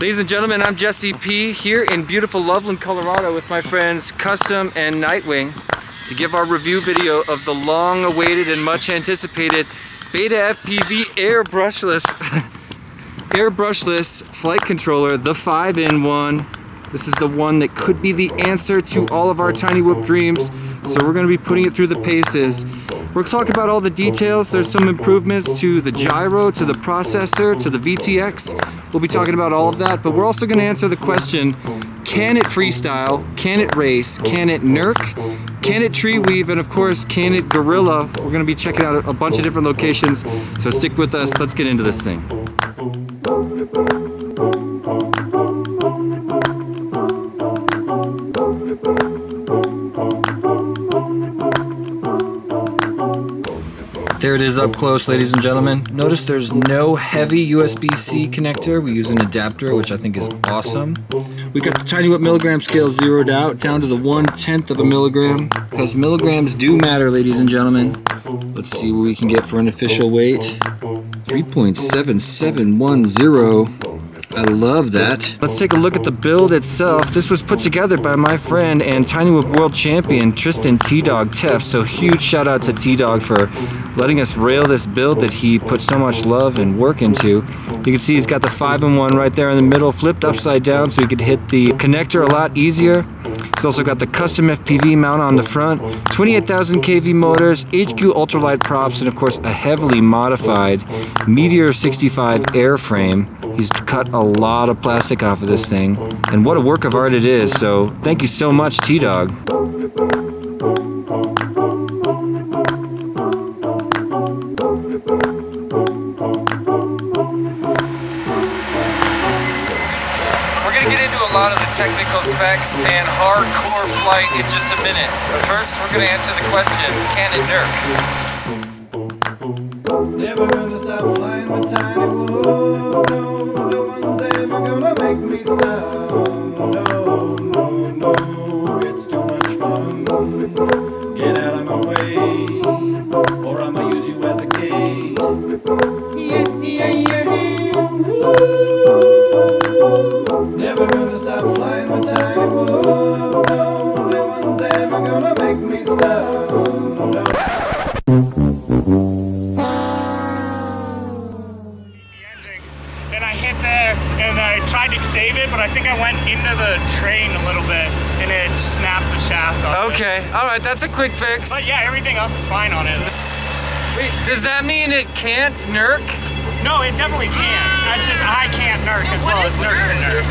Ladies and gentlemen, I'm Jesse P. here in beautiful Loveland, Colorado with my friends Custom and Nightwing to give our review video of the long-awaited and much anticipated Beta FPV Air Brushless Air Brushless Flight Controller, the 5-in-1. This is the one that could be the answer to all of our Tiny Whoop dreams, so we're going to be putting it through the paces. We're talking about all the details. There's some improvements to the gyro, to the processor, to the VTX. We'll be talking about all of that, but we're also going to answer the question, can it freestyle? Can it race? Can it nurk? Can it tree weave? And of course, can it guerrilla? We're going to be checking out a bunch of different locations, so stick with us. Let's get into this thing. There it is up close, ladies and gentlemen. Notice there's no heavy USB-C connector. We use an adapter, which I think is awesome. We got the Tiny Whoop milligram scale zeroed out down to the one-tenth of a milligram, because milligrams do matter, ladies and gentlemen. Let's see what we can get for an official weight. 3.7710. I love that. Let's take a look at the build itself. This was put together by my friend and Tiny Whoop World Champion, Tristan T-Dog Teff. So huge shout out to T-Dog for letting us rail this build that he put so much love and work into. You can see he's got the 5-in-1 right there in the middle, flipped upside down so he could hit the connector a lot easier. He's also got the custom FPV mount on the front, 28,000 kV motors, HQ ultralight props, and of course a heavily modified Meteor 65 airframe. He's cut a lot of plastic off of this thing, and what a work of art it is, so thank you so much T-Dog. Technical specs and hardcore flight in just a minute. First, we're going to answer the question, can it nurk? Never gonna stop flying with tiny. No, no one's ever gonna make me stop. No, no, no, it's too much fun. Get out of my way, or I'ma use you as a gate. Yeah, yeah, yeah. Never Then I hit there and I tried to save it, but I think I went into the train a little bit and it snapped the shaft off. it. Okay, alright, that's a quick fix. But yeah, everything else is fine on it. Wait, does that mean it can't nurk? No, it definitely can. That's just I can't nurk as well as Nurk can nurk.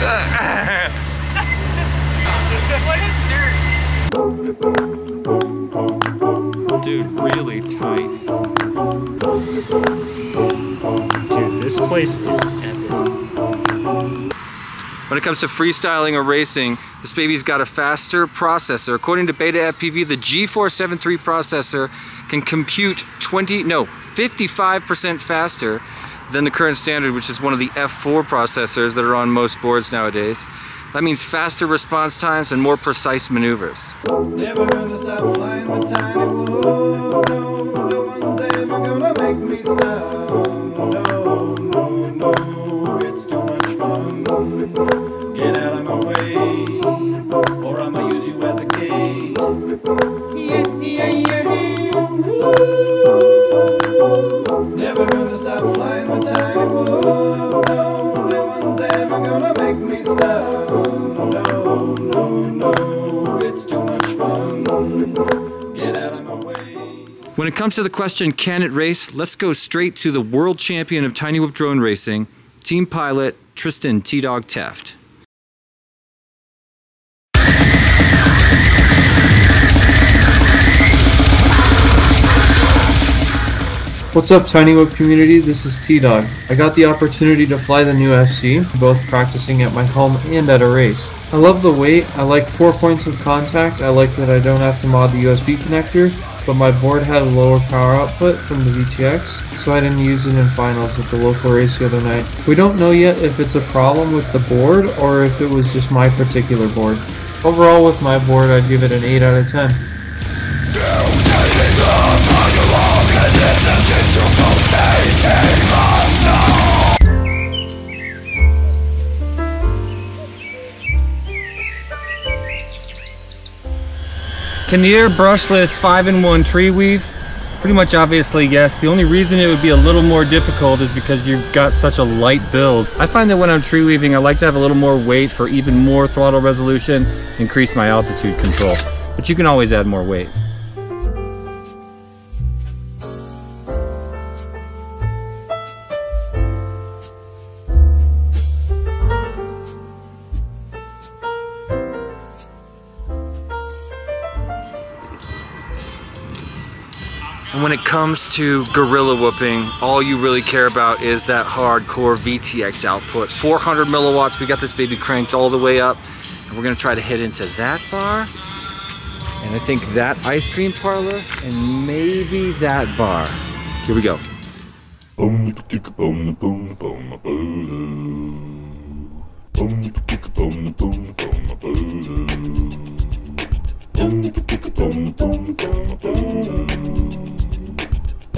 what is nurk? Dude, really tight. Dude, this place is epic. When it comes to freestyling or racing, this baby's got a faster processor. According to Beta FPV, the G473 processor can compute 20, no, 55% faster than the current standard, which is one of the F4 processors that are on most boards nowadays. That means faster response times and more precise maneuvers. When it comes to the question, can it race? Let's go straight to the world champion of Tiny Whoop drone racing, team pilot Tristan T-Dog Teft. What's up, Tiny Whoop community? This is T Dog. I got the opportunity to fly the new FC, both practicing at my home and at a race. I love the weight, I like four points of contact, I like that I don't have to mod the USB connector, but my board had a lower power output from the VTX, so I didn't use it in finals at the local race the other night. We don't know yet if it's a problem with the board or if it was just my particular board. Overall, with my board, I'd give it an 8 out of 10. Can the air brushless 5-in-1 tree weave? Pretty much obviously yes. The only reason it would be a little more difficult is because you've got such a light build. I find that when I'm tree weaving, I like to have a little more weight for even more throttle resolution, increase my altitude control. But you can always add more weight. When it comes to guerrilla whooping, all you really care about is that hardcore VTX output. 400 milliwatts, we got this baby cranked all the way up. And we're gonna try to hit into that bar. And I think that ice cream parlor and maybe that bar. Here we go. Boom, boom, boom, boom, boom. Boom, boom, boom, boom, boom. Boom, boom, boom, boom, boom.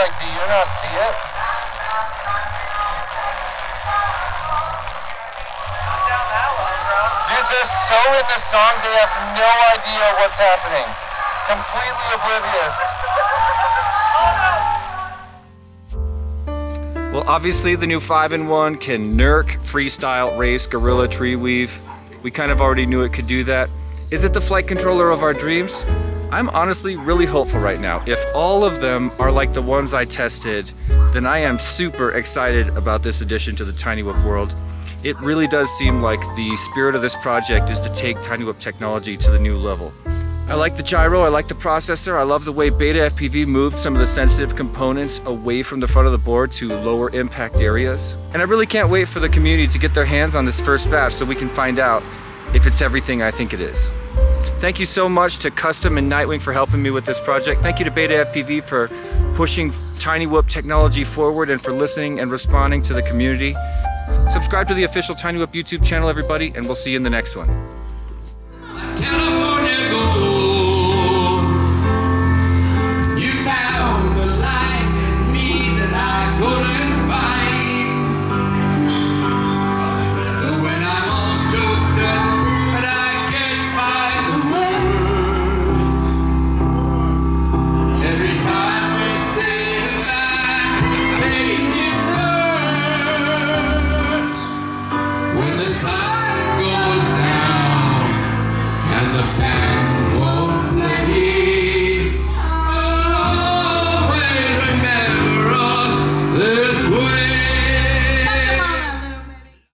Like, do you not see it? Dude, they're so in the song, they have no idea what's happening. Completely oblivious. Well, obviously the new 5-in-1 can nurk, freestyle, race, guerrilla, tree weave. We kind of already knew it could do that. Is it the flight controller of our dreams? I'm honestly really hopeful right now. If all of them are like the ones I tested, then I am super excited about this addition to the Tiny Whoop world. It really does seem like the spirit of this project is to take Tiny Whoop technology to the new level. I like the gyro, I like the processor, I love the way Beta FPV moved some of the sensitive components away from the front of the board to lower impact areas. And I really can't wait for the community to get their hands on this first batch so we can find out if it's everything I think it is. Thank you so much to Custom and Nightwing for helping me with this project. Thank you to Beta FPV for pushing Tiny Whoop technology forward and for listening and responding to the community. Subscribe to the official Tiny Whoop YouTube channel, everybody, and we'll see you in the next one.